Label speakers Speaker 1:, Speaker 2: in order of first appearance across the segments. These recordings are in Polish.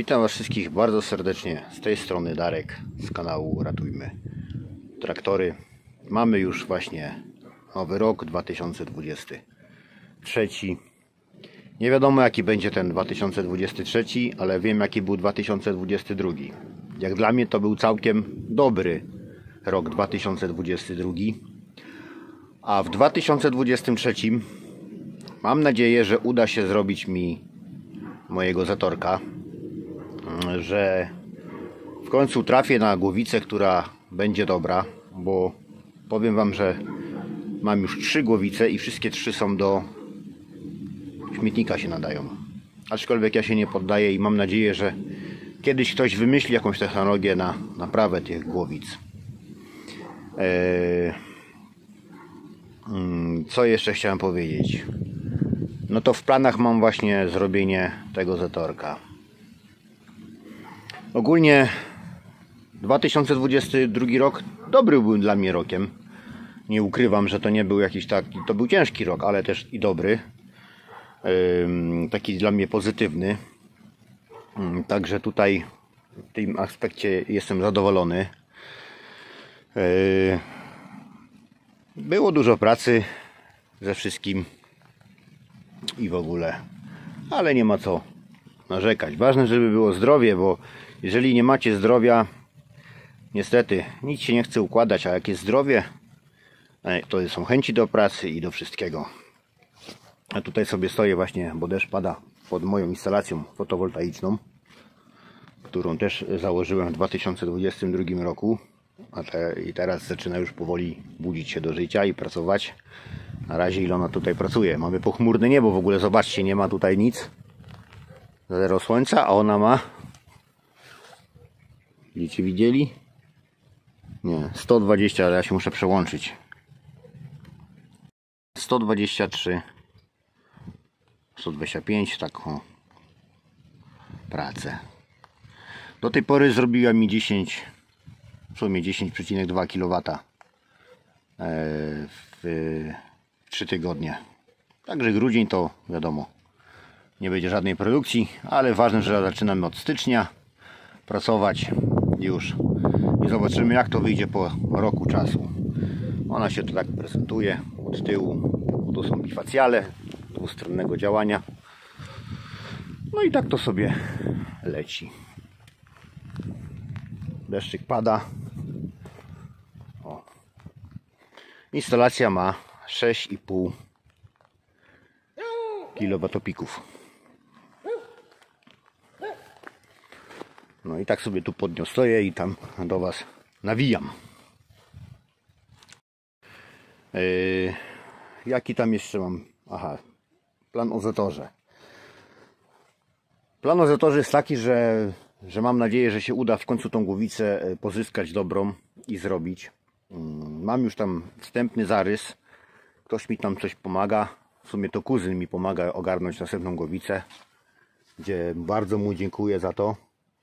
Speaker 1: Witam Was wszystkich bardzo serdecznie. Z tej strony Darek z kanału Ratujmy Traktory. Mamy już właśnie nowy rok 2023. Nie wiadomo jaki będzie ten 2023, ale wiem jaki był 2022. Jak dla mnie to był całkiem dobry rok 2022. A w 2023 mam nadzieję, że uda się zrobić mi mojego zatorka że w końcu trafię na głowicę, która będzie dobra, bo powiem Wam, że mam już trzy głowice i wszystkie trzy są do śmietnika się nadają. Aczkolwiek ja się nie poddaję i mam nadzieję, że kiedyś ktoś wymyśli jakąś technologię na naprawę tych głowic. Eee, co jeszcze chciałem powiedzieć? No to w planach mam właśnie zrobienie tego zatorka. Ogólnie 2022 rok dobry był dla mnie rokiem. Nie ukrywam, że to nie był jakiś taki, to był ciężki rok, ale też i dobry. Taki dla mnie pozytywny. Także tutaj w tym aspekcie jestem zadowolony. Było dużo pracy ze wszystkim i w ogóle, ale nie ma co narzekać. Ważne, żeby było zdrowie, bo jeżeli nie macie zdrowia, niestety nic się nie chce układać, a jak jest zdrowie, e, to są chęci do pracy i do wszystkiego. A tutaj sobie stoję właśnie, bo deszcz pada pod moją instalacją fotowoltaiczną, którą też założyłem w 2022 roku. A te, I teraz zaczyna już powoli budzić się do życia i pracować. Na razie ile ona tutaj pracuje. Mamy pochmurne niebo w ogóle, zobaczcie, nie ma tutaj nic. Zero słońca, a ona ma Widzicie, widzieli? Nie, 120, ale ja się muszę przełączyć. 123 125 taką pracę. Do tej pory zrobiła mi 10 w sumie 10,2 kW e, w 3 tygodnie. Także grudzień to wiadomo nie będzie żadnej produkcji, ale ważne, że zaczynamy od stycznia pracować już. I zobaczymy jak to wyjdzie po roku czasu. Ona się tu tak prezentuje od tyłu. Tu są bifacjale dwustronnego działania. No i tak to sobie leci. Deszczyk pada. O. instalacja ma 6,5 kilowatopików No i tak sobie tu pod nią stoję i tam do Was nawijam. Yy, jaki tam jeszcze mam? Aha, plan o zatorze. Plan o zatorze jest taki, że, że mam nadzieję, że się uda w końcu tą głowicę e, pozyskać dobrą i zrobić. Mm, mam już tam wstępny zarys. Ktoś mi tam coś pomaga. W sumie to kuzyn mi pomaga ogarnąć następną głowicę. Gdzie bardzo mu dziękuję za to.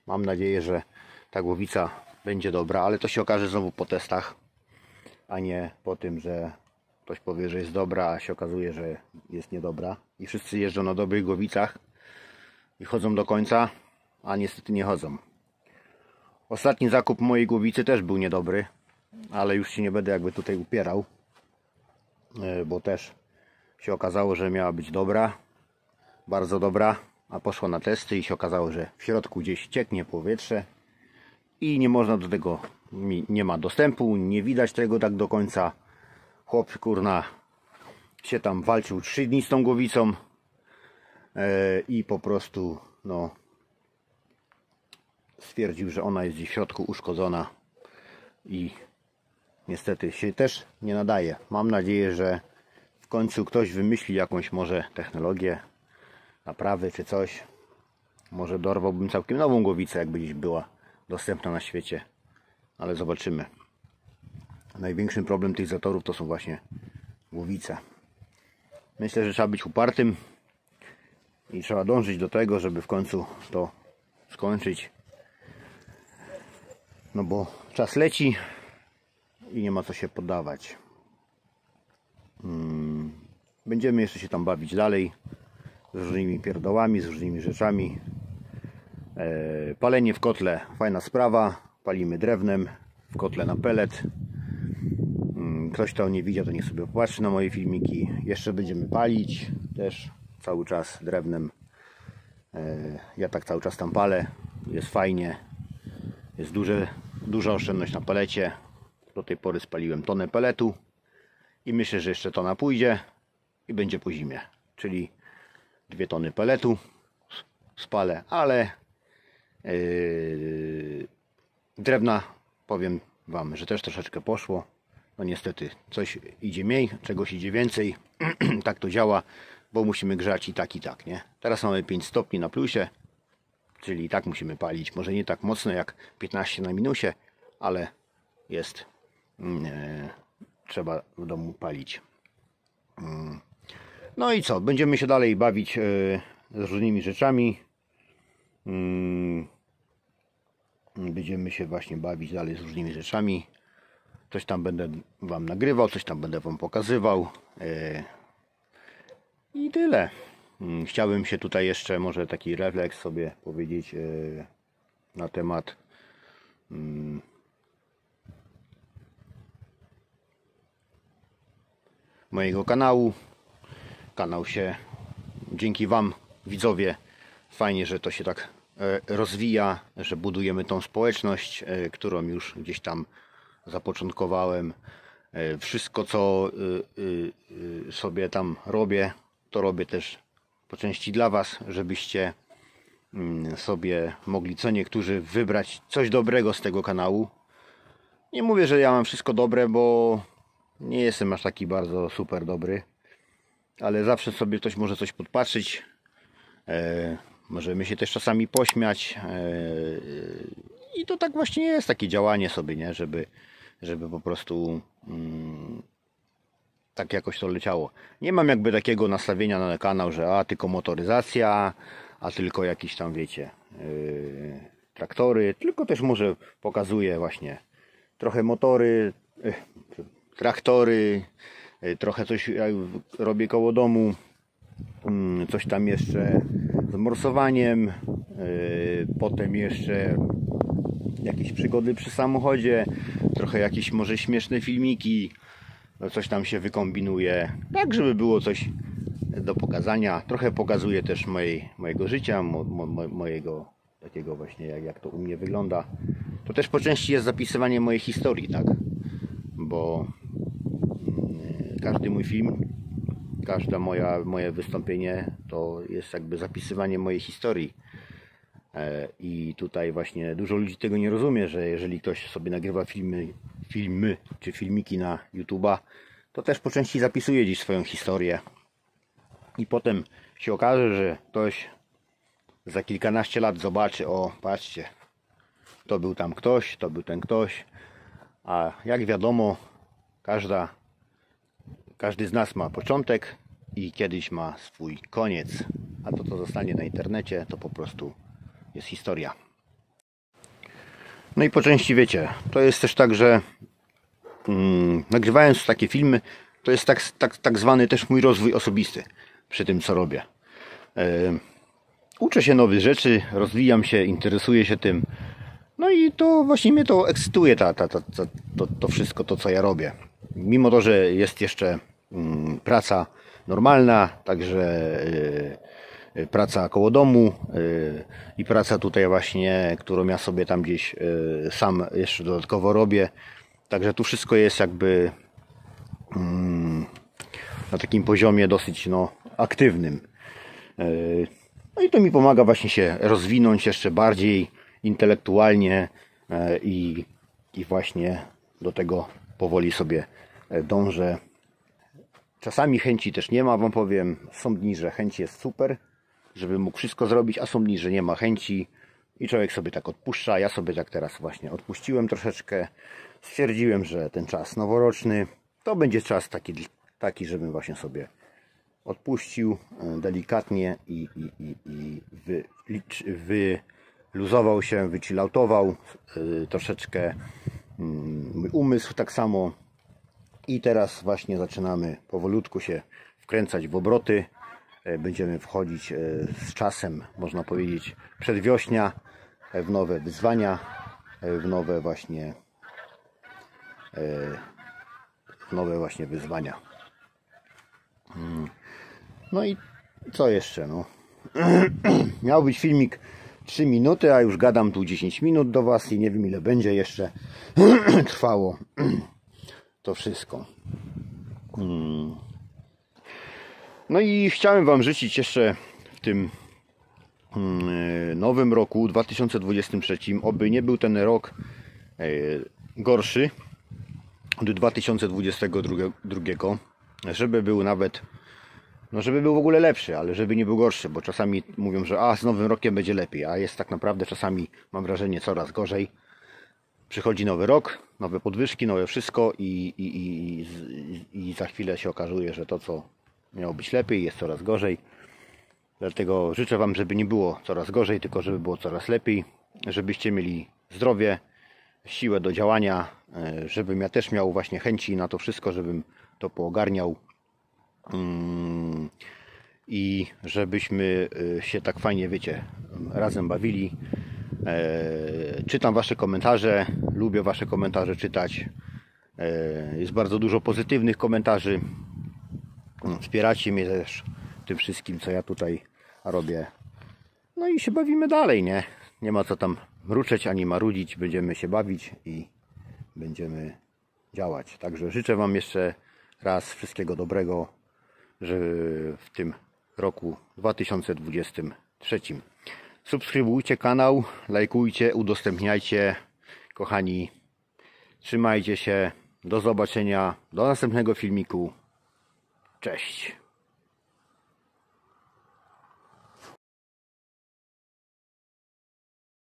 Speaker 1: Mam nadzieję, że ta głowica będzie dobra, ale to się okaże znowu po testach, a nie po tym, że ktoś powie, że jest dobra, a się okazuje, że jest niedobra. I wszyscy jeżdżą na dobrych głowicach i chodzą do końca, a niestety nie chodzą. Ostatni zakup mojej głowicy też był niedobry, ale już się nie będę jakby tutaj upierał, e, bo też się okazało, że miała być dobra, bardzo dobra, a poszła na testy i się okazało, że w środku gdzieś cieknie powietrze i nie można do tego, nie ma dostępu, nie widać tego tak do końca. Chłop kurna się tam walczył 3 dni z tą głowicą e, i po prostu no stwierdził, że ona jest gdzieś w środku uszkodzona i niestety się też nie nadaje. Mam nadzieję, że w końcu ktoś wymyśli jakąś może technologię naprawy czy coś. Może dorwałbym całkiem nową głowicę, jakby gdzieś była dostępna na świecie. Ale zobaczymy. Największym problem tych zatorów to są właśnie głowice. Myślę, że trzeba być upartym i trzeba dążyć do tego, żeby w końcu to skończyć. No bo czas leci i nie ma co się poddawać. Hmm. Będziemy jeszcze się tam bawić dalej z różnymi pierdołami, z różnymi rzeczami. E, palenie w kotle, fajna sprawa. Palimy drewnem w kotle na pelet. Mm, Ktoś to nie widział, to niech sobie popatrzy na moje filmiki. Jeszcze będziemy palić też cały czas drewnem. E, Ja tak cały czas tam palę. Jest fajnie. Jest duże, duża oszczędność na palecie. Do tej pory spaliłem tonę peletu i myślę, że jeszcze tona pójdzie i będzie po zimie. Czyli dwie tony peletu spalę, ale yy, drewna powiem Wam, że też troszeczkę poszło. No niestety coś idzie mniej, czegoś idzie więcej. tak to działa, bo musimy grzać i tak i tak, nie? Teraz mamy 5 stopni na plusie, czyli i tak musimy palić. Może nie tak mocno jak 15 na minusie, ale jest e, trzeba w domu palić. Mm. No i co? Będziemy się dalej bawić e, z różnymi rzeczami. Mm. Będziemy się właśnie bawić dalej z różnymi rzeczami. Coś tam będę Wam nagrywał, coś tam będę Wam pokazywał. E, I tyle. Mm, Chciałbym się tutaj jeszcze może taki refleks sobie powiedzieć e, na temat mm, mojego kanału. Kanał się dzięki Wam, widzowie, fajnie, że to się tak e, rozwija, że budujemy tą społeczność, e, którą już gdzieś tam zapoczątkowałem. E, Wszystko, co sobie tam robię, to robię też po części dla Was, żebyście mm, sobie mogli co niektórzy wybrać coś dobrego z tego kanału. Nie mówię, że ja mam wszystko dobre, bo nie jestem aż taki bardzo super dobry, ale zawsze sobie ktoś może coś podpatrzyć. E, możemy się też czasami pośmiać. E, I to tak właśnie jest takie działanie sobie, nie? Żeby, żeby po prostu mm, tak jakoś to leciało. Nie mam jakby takiego nastawienia na kanał, że a tylko motoryzacja, a tylko jakieś tam wiecie yy, traktory, tylko też może pokazuję właśnie trochę motory, yy, traktory, trochę coś robię koło domu, mm, coś tam jeszcze z morsowaniem, yy, potem jeszcze jakieś przygody przy samochodzie, trochę jakieś może śmieszne filmiki, no coś tam się wykombinuje, tak żeby było coś do pokazania. Trochę pokazuję też mojej, mojego życia, mo, mo, mo- mojego takiego właśnie jak, jak to u mnie wygląda. To też po części jest zapisywanie mojej historii, tak? Bo każdy mój film, każde moja, moje wystąpienie to jest jakby zapisywanie mojej historii. E, I tutaj właśnie dużo ludzi tego nie rozumie, że jeżeli ktoś sobie nagrywa filmy, filmy czy filmiki na YouTube'a, to też po części zapisuje gdzieś swoją historię. I potem się okaże, że ktoś za kilkanaście lat zobaczy, o patrzcie, to był tam ktoś, to był ten ktoś. A jak wiadomo, każda, każdy z nas ma początek i kiedyś ma swój koniec. A to, co zostanie na internecie, to po prostu jest historia. No i po części wiecie, to jest też tak, że mm, nagrywając takie filmy, to jest tak, tak, tak zwany też mój rozwój osobisty przy tym, co robię. E, uczę się nowych rzeczy, rozwijam się, interesuję się tym. No i to właśnie mnie to ekscytuje, ta, ta, ta, ta, to, to wszystko, to co ja robię. Mimo to, że jest jeszcze praca normalna, także y, y, praca koło domu y, i praca tutaj właśnie, którą ja sobie tam gdzieś sam jeszcze dodatkowo robię. Także tu wszystko jest jakby mm, na takim poziomie dosyć no, aktywnym. No i to mi pomaga właśnie się rozwinąć jeszcze bardziej intelektualnie i, i właśnie do tego powoli sobie dążę. Czasami chęci też nie ma, wam powiem. Są dni, że chęć jest super, żeby mógł wszystko zrobić, a są dni, że nie ma chęci i człowiek sobie tak odpuszcza. Ja sobie tak teraz właśnie odpuściłem troszeczkę. Stwierdziłem, że ten czas noworoczny to będzie czas taki, taki żebym właśnie sobie odpuścił e, delikatnie i, i, i, i wy, licz- wyluzował się, wychillautował e, troszeczkę mm, mój umysł tak samo i teraz właśnie zaczynamy powolutku się wkręcać w obroty. E, Będziemy wchodzić e, z czasem, można powiedzieć, przedwiośnia. w nowe wyzwania, w nowe właśnie e, w nowe właśnie wyzwania. Mm. No i co jeszcze? No. Miał być filmik 3 minuty, a już gadam tu 10 minut do Was i nie wiem ile będzie jeszcze trwało to wszystko. Mm. No i chciałem Wam życzyć jeszcze w tym mm, nowym roku 2023, oby nie był ten rok e, gorszy od 2022, żeby był nawet no żeby był w ogóle lepszy, ale żeby nie był gorszy, bo czasami mówią, że a z nowym rokiem będzie lepiej, a jest tak naprawdę czasami mam wrażenie coraz gorzej. Przychodzi nowy rok, nowe podwyżki, nowe wszystko i, i, i, i za chwilę się okazuje, że to co miało być lepiej jest coraz gorzej. Dlatego życzę Wam, żeby nie było coraz gorzej, tylko żeby było coraz lepiej, żebyście mieli zdrowie, siłę do działania, e, żebym ja też miał właśnie chęci na to wszystko, żebym to poogarniał mm, i żebyśmy e, się tak fajnie, wiecie, razem bawili. E, czytam Wasze komentarze, lubię Wasze komentarze czytać. Jest bardzo dużo pozytywnych komentarzy. Wspieracie mnie też tym wszystkim, co ja tutaj robię. No i się bawimy dalej, nie? Nie ma co tam mruczeć ani marudzić. Będziemy się bawić i będziemy działać. Także życzę Wam jeszcze raz wszystkiego dobrego, że w tym roku 2023. Subskrybujcie kanał, lajkujcie, udostępniajcie. Kochani, trzymajcie się. Do zobaczenia. Do następnego filmiku. Cześć.